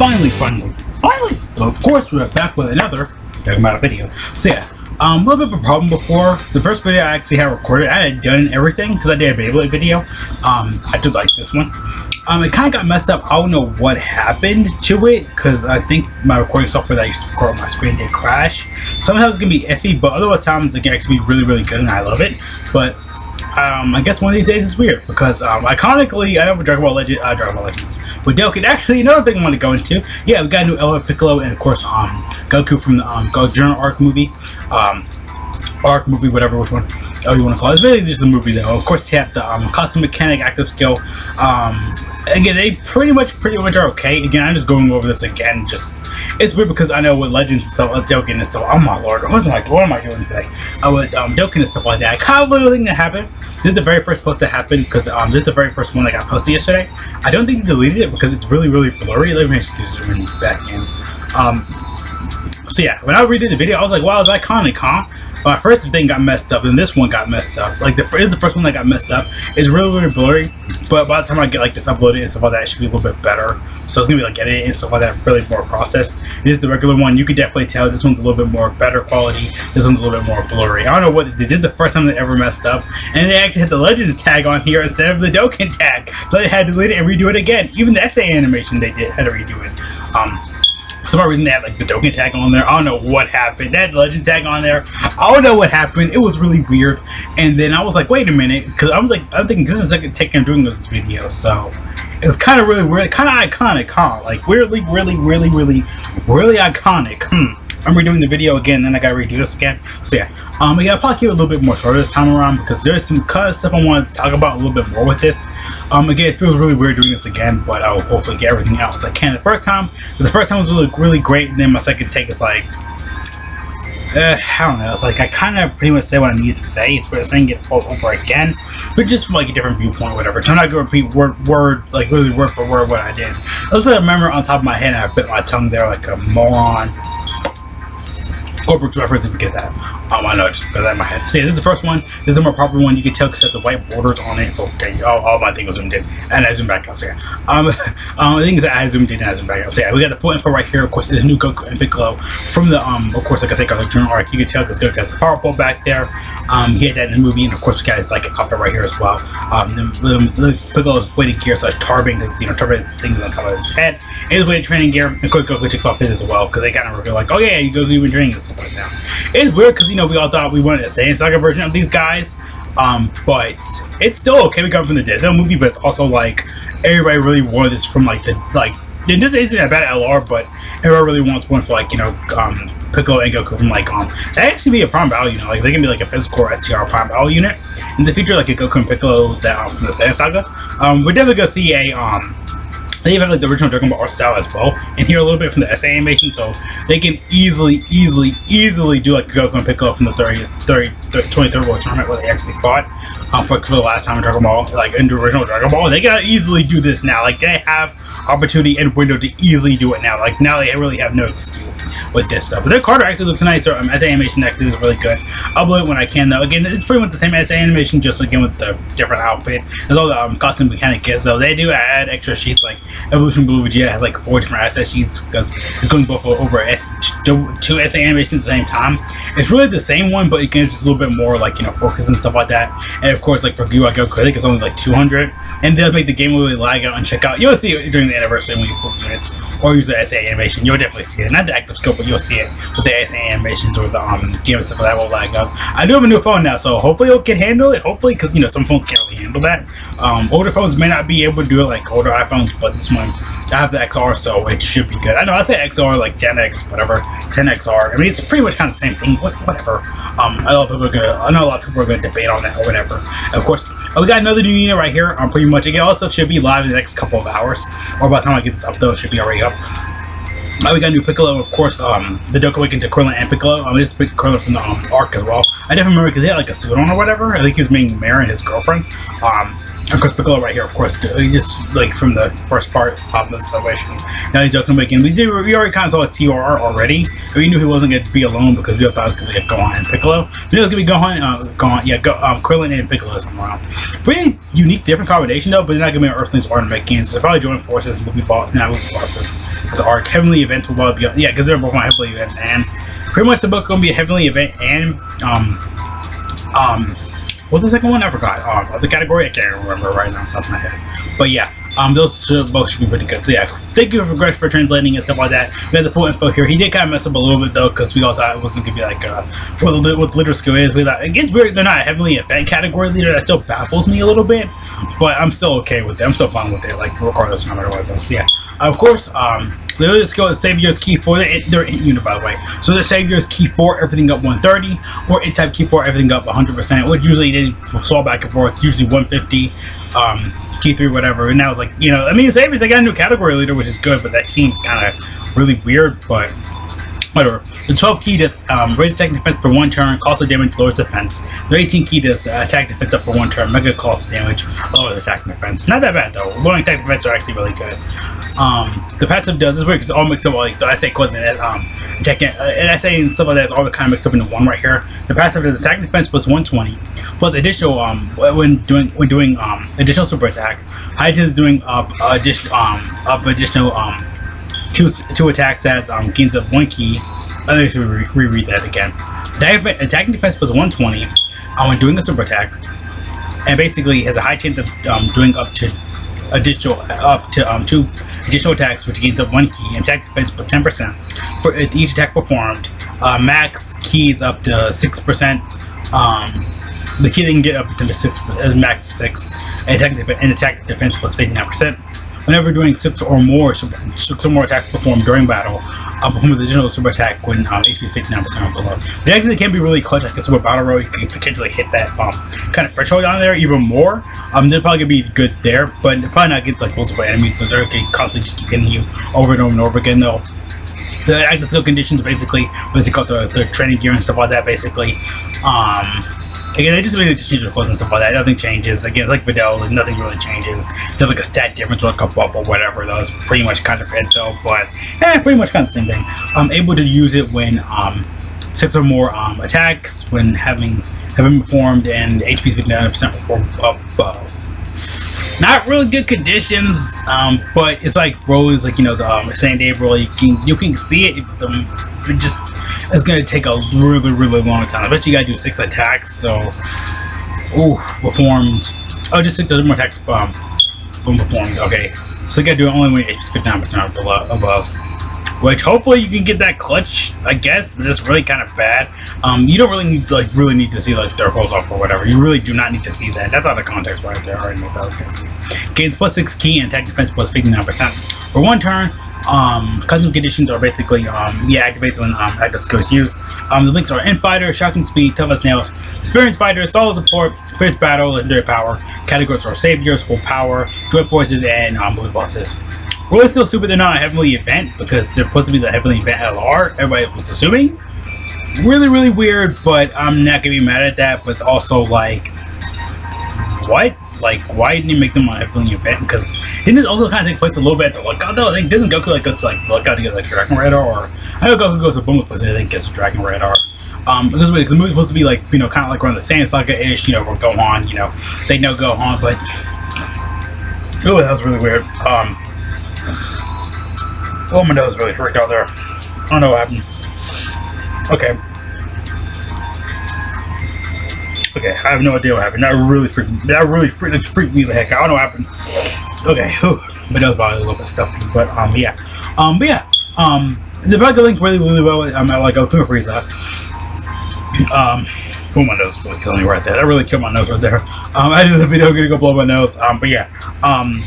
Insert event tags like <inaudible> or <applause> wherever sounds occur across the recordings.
finally, finally, finally! So of course, we're back with another a video. So yeah, um, a little bit of a problem before. The first video I actually had recorded, I had done everything because I did a Beyblade video. Um, I did like this one. Um, it kind of got messed up. I don't know what happened to it because I think my recording software that I used to record on my screen did crash. Sometimes it's gonna be iffy, but other times it can actually be really, really good, and I love it. But um, I guess one of these days is weird because um, iconically, I know Dragon Ball Legend, uh, Dragon Ball Legends with Dokkan. Actually, another thing I want to go into, yeah, we got a new El Piccolo and of course um, Goku from the um, Journal Arc movie, um, arc movie, whatever which one oh you want to call it. It's really just a movie though. Of course, you have the um, costume mechanic, active skill. Um, again, they pretty much pretty much are okay. Again, I'm just going over this again. Just it's weird because I know with Legends and stuff, Dokkan and stuff. Oh my lord, what am I what am I doing today? Uh, with um, Dokkan and stuff like that. I kind of literally think that happened. This is the very first post that happened because um, this is the very first one that got posted yesterday. I don't think they deleted it because it's really really blurry. Let me excuse zoom back in. Um, so yeah, when I redid the video, I was like, wow, it's iconic, huh? My first thing got messed up, and this one got messed up. Like the the first one that got messed up. It's really really blurry, but by the time I get like this uploaded and stuff like that, it should be a little bit better. So it's gonna be like editing and stuff like that, really more processed. This is the regular one. You can definitely tell this one's a little bit more better quality. This one's a little bit more blurry. I don't know what they did the first time they ever messed up, and they actually had the Legends tag on here instead of the Dokkan tag, so they had to delete it and redo it again. Even the SA animation they did had to redo it. Um, some reason they had like the Dokkan tag on there. I don't know what happened. The legend tag on there. I don't know what happened. It was really weird. And then I was like, wait a minute, because I'm like, I'm thinking this is the second take I'm doing this video, so it's kind of really weird, kind of iconic, huh? Like weirdly, really, really, really, really iconic. Hmm. I'm redoing the video again, then I gotta redo this again. So yeah, um, yeah, I'll probably keep it a little bit more shorter this time around because there's some kind of stuff I want to talk about a little bit more with this. Um, again, it feels really weird doing this again, but I'll hopefully get everything out as I can the first time. The first time was really, really great, and then my second take is like, uh, I don't know. It's like I kind of pretty much say what I need to say. It's weird saying it all over again, but just from like a different viewpoint, whatever. So I'm not gonna repeat word word like literally word for word what I did. I just remember on top of my head, I bit my tongue there like a moron. Goldberg's reference if you get that. Um, I know, just got that in my head. See, this is the first one. This is the more popular one. You can tell because it has the white borders on it. Okay, all, all my things was zoomed in. And I zoomed back out. So yeah. Um, <laughs> um, I zoomed in and I zoomed back out. So yeah, we got the full info right here. Of course, there's new Goku and Piccolo from the, um, of course, like I said, got the journal arc. You can tell because Goku has the power pole back there. Um, he had that in the movie. And of course, we got his like outfit right here as well. Um, the, the, the Piccolo's weighted gear, so like Tarbin, because, you know, Tarbin things on top of his head. And his weighted training gear. And of course, Goku takes off his as well because they kind of reveal like, oh yeah, you go you've been training and like that. It's weird because, you know, we all thought we wanted a Saiyan Saga version of these guys. Um, but it's still okay. We come from the Disney movie, but it's also like everybody really wanted this from like the like. This isn't that bad LR, but everyone really wants one for like you know um, Piccolo and Goku from like um that actually be a prime battle unit. Like they can be like a physical or STR prime battle unit. In the future, like a Goku and Piccolo that um, from the Saiyan Saga. Um, we're definitely gonna see a um they even have like the original Dragon Ball art style as well, and here a little bit from the SA animation, so they can easily, easily, easily do like Goku and Piccolo from the 30, 30, 30 23rd World Tournament where they actually fought um, for, for the last time in Dragon Ball, like in the original Dragon Ball. They can easily do this now. Like they have opportunity and window to easily do it now. Like now they really have no excuse with this stuff. But their card actually looks nice. Their um, SA animation actually is really good. I'll upload it when I can though. Again, it's pretty much the same SA animation, just again with the different outfit. There's all the um, mechanic is though. They do add extra sheets like Evolution Blue Vegeta has like four different asset sheets because it's going both over S two SA animations at the same time. It's really the same one, but it gets just a little bit more like you know focus and stuff like that. And of course, like for Gyu Go Critic, it's only like 200, and they'll make the game really lag out and check out. You'll see it during the anniversary when you pull units or use the SA animation. You'll definitely see it. Not the active scope, but you'll see it with the SA animations or the um game and stuff that will lag up. I do have a new phone now, so hopefully it can handle it. Hopefully, because you know some phones can't really handle that. Um, older phones may not be able to do it like older iPhones, but this one I have the XR, so it should be good. I know I say XR like 10x, whatever, 10XR. I mean, it's pretty much kind of the same thing. Whatever. Um, I know people are gonna. I know a lot of people are gonna debate on that or whatever. of course, we got another new unit right here. Um, pretty much again, all stuff should be live in the next couple of hours, or by the time I get this up, though, it should be already up. Now we got a new Piccolo, of course, um, the Dokkan Awakened to Krillin and Piccolo. Um, this is Krillin from the um, arc as well. I definitely remember because he had like a suit on or whatever. I think he was being and his girlfriend. Um, of course, Piccolo right here, of course, just like from the first part of the salvation. Now he's joking again. We. We already kind of saw his TR already. We knew he wasn't going to be alone because we thought it was going to be Gohan and Piccolo. We knew it was going to be Gohan, uh, Gohan, yeah, Go, um, Krillin and Piccolo somewhere. Pretty unique, different combination though. But they're not going to be an Earthlings or Namekians. So probably joining forces and be boss, not be bosses. Because our heavenly event will probably be, yeah, because they're both on heavenly events and pretty much the book going to be a heavenly event and um um What's the second one? I forgot. Um, the category I can't remember right now on top of my head. But yeah, um, those should, both should be pretty good. So yeah, thank you for Greg for translating and stuff like that. We have the full info here. He did kind of mess up a little bit though, because we all thought it wasn't gonna be like uh, what the what the leader skill is. We thought it gets weird. They're not a heavenly event category leader. That still baffles me a little bit, but I'm still okay with it. I'm still fine with it. Like regardless, no matter what it. So, yeah. Of course, um, the other skill is Savior's Ki for the their int unit, by the way. So the Savior's Ki for everything up 130, or int type Ki for everything up 100%, which usually they saw back and forth, usually 150, um, Ki 3, whatever. And now it's like, you know, I mean, Savior's, they got a new category leader, which is good, but that seems kind of really weird, but whatever. The 12 Ki does um, raise attack defense for one turn, cost of damage, lowers defense. The 18 Ki does uh, attack defense up for one turn, mega cost damage, lowers attack defense. Not that bad though. Lowering attack defense are actually really good. Um, the passive does this weird because all mixed up like the SA cause and um attack uh, and and stuff like that is all kind of mixed up into one right here. The passive does attack defense plus 120 plus additional um when doing when doing um additional super attack. Height is doing up uh, additional um up additional um two two attacks that um gains up one Ki. Let me actually re reread that again. Attack, defense plus 120 um, when doing a super attack, and basically has a high chance of um, doing up to additional up to um two additional attacks, which gains up one Ki, and attack defense plus 10% for each attack performed. Uh, max keys up to 6%. Um, the Ki they can get up to six, uh, max six, and attack, and attack defense plus 59%. Whenever doing six or more six or more attacks performed during battle, uh, perform an additional super attack when um, HP is 59% or below. It actually can be really clutch, like a Super Battle Road, you can potentially hit that um, kind of threshold on there even more. Um, they're probably gonna be good there, but probably not against like multiple enemies, so they're gonna constantly just keep hitting you over and over and over again though the active skill conditions basically they got the, the training gear and stuff like that basically um Again, they just really just change the clothes and stuff like that. Nothing changes. Again, it's like Videl, like nothing really changes. There's like a stat difference will come up or whatever. That's pretty much kind of it though, but eh, pretty much kind of the same thing. I'm able to use it when um, six or more um, attacks, when having having performed, and HP is 59% or above. Not really good conditions, um, but it's like Broly's like you know the um, same day Broly. You can you can see it. It just it's gonna take a really, really long time. I bet you gotta do six attacks, so... Ooh, performed. Oh, just six more attacks, um, boom, performed. Okay, so you gotta do it only when it's 59% above. Which hopefully you can get that clutch, I guess, but that's really kind of bad. Um, you don't really need to, like, really need to see, like, their rolls off or whatever. You really do not need to see that. That's out of context right there. I already know what that was gonna be. Gains plus 6 Ki and attack defense plus 59%. For one turn, um, custom conditions are basically um, yeah activates when um, active skill is used. Um, the links are End Fighter, Shocking Speed, Tough as Nails, Experienced Fighter, Solid Support, Fierce Battle, Legendary Power. Categories are Saviors, Full Power, Joint Forces, and um, Blue Bosses. Really still stupid they're not a heavenly event because they're supposed to be the heavenly event LR. Everybody was assuming. Really, really weird, but I'm not gonna be mad at that. But it's also like, what? Like, why didn't you make them a heavenly event? Because didn't it also kind of take place a little bit at the lookout though? I think doesn't Goku like go to like lookout to get like Dragon Radar, or I know Goku goes to Bulma place and I think gets Dragon Radar. Um, because the movie's supposed to be like you know kind of like around the Saiyan Saga ish, you know, where Gohan, you know, they know Gohan, but oh, that was really weird. Um, oh, my nose really freaked out there. I don't know what happened. Okay. Okay, I have no idea what happened. That really freaked that really freaked, freaked me the heck out. I don't know what happened. Okay, whew. but that was probably a little bit stuffy. But um yeah. Um but yeah. Um the Vega link really really well I'm um, like Goku Frieza. Um Oh, my nose really killing me right there. That really killed my nose right there. Um, I did a video gonna go blow my nose. Um, but yeah. Um,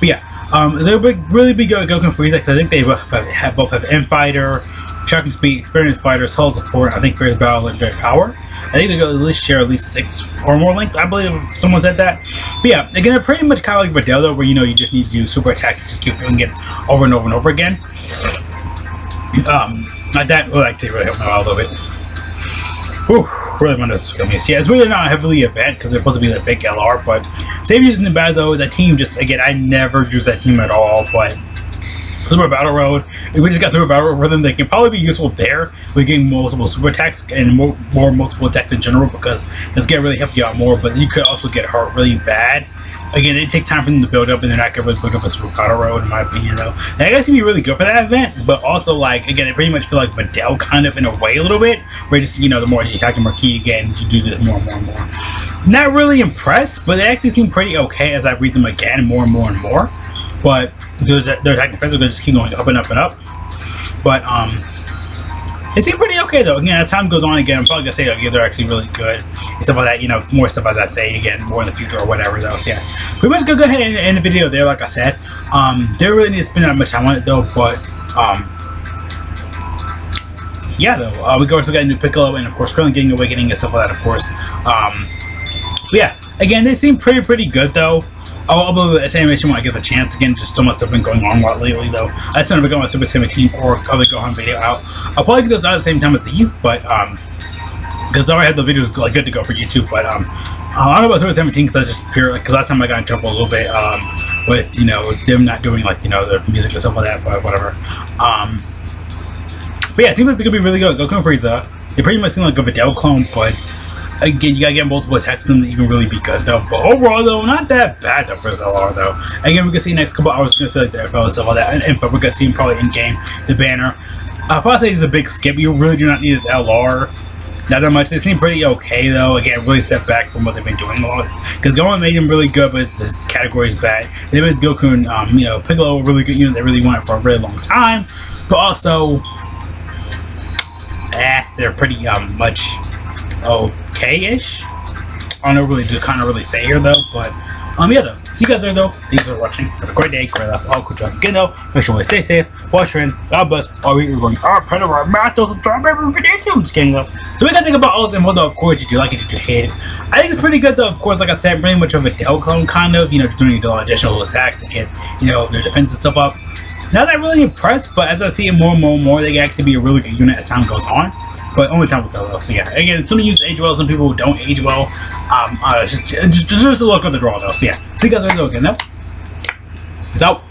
but yeah. Um, they'll be really be good Goku Frieza because I think they both have, both have End Fighter, Shocking Speed, Experienced Fighter, Solid Support. I think Fierce Battle, Legendary Power. I think they go at least share at least six or more links. I believe someone said that. But yeah, again, they're pretty much kind of like Videl, where you know you just need to do super attacks and just keep doing it over and over and over again. Um, like that will actually really help me out a little bit. Whew. really want to screw me. Yeah, it's really not a heavenly event because they're supposed to be the big LR, but same isn't bad though. That team just again, I never use that team at all, but. Super Battle Road. If we just got Super Battle Road for them, they can probably be useful there. We getting multiple super attacks and more, more multiple attacks in general because it's gonna really help you out more. But you could also get hurt really bad again, it takes time for them to build up, and they're not gonna really build up a Super Battle Road, in my opinion, though. That guy's gonna be really good for that event, but also, like, again, I pretty much feel like Videl kind of in a way a little bit, where just, you know, the more you attack the more Ki again, you do this more and more and more. Not really impressed, but they actually seem pretty okay as I read them again more and more and more. But their, their attack defense are gonna just keep going up and up and up. But, um, it seemed pretty okay though. Again, as time goes on, again, I'm probably gonna say like, yeah, they're actually really good and stuff like that. You know, more stuff as I say again, more in the future or whatever else. Yeah, pretty much go ahead and end the video there. Like I said, um, they really need to spend that much time on it though, but um. Yeah, though uh, we also got a new Piccolo, and of course, currently getting Awakening and stuff like that. Of course, um, but yeah. Again, they seem pretty pretty good though. I'll upload this animation when I get the chance. Again, just so much stuff been going on a lot lately, though. I just never got my Super 17 or other Gohan video out. I'll probably get those out at the same time as these, but, um, because I already had the videos like good to go for YouTube, but, um, I don't know about Super 17 because that's just pure, because last time I got in trouble a little bit, um, with, you know, them not doing, like, you know, the music and stuff like that, but whatever. Um, but yeah, it seems like they're gonna be really good. Goku and Frieza. They pretty much seem like a Videl clone, but again, you gotta get multiple attacks from them to even really be good though. But overall though, not that bad though for LR though. Again, we can see next couple hours, we're gonna see like the FL and stuff like that. And, but we're gonna see him probably in game the banner. I'll probably say it's a big skip. You really do not need this LR. Not that much. They seem pretty okay though. Again, really step back from what they've been doing a lot. Because Gohan made him really good, but his, his category is bad. They made Goku and um, you know Piccolo a really good unit. They really wanted for a really long time. But also, eh, they're pretty um much okay-ish. I don't really to kind of really say here though, but um yeah though. See you guys there though. Thanks for watching. Have a great day, great life, all good job again though. Make sure you stay safe, wash your hands, God bless, all we are going our pen of our mouth, subscribe every video. Just kidding though. So what do you guys think about all this info though? Of course, did you like it? Did you hate it? I think it's pretty good though. Of course, like I said, pretty much of a Dell clone kind of. You know, just doing additional attacks to get you know their defense and stuff up. Not that really impressed, but as I see it more and more and more, they can actually be a really good unit as time goes on but only time will tell though. So yeah, again, some use age well, some people don't age well. Um, uh, just, just, just a look at the draw though. So yeah, see you guys later again though. Peace out.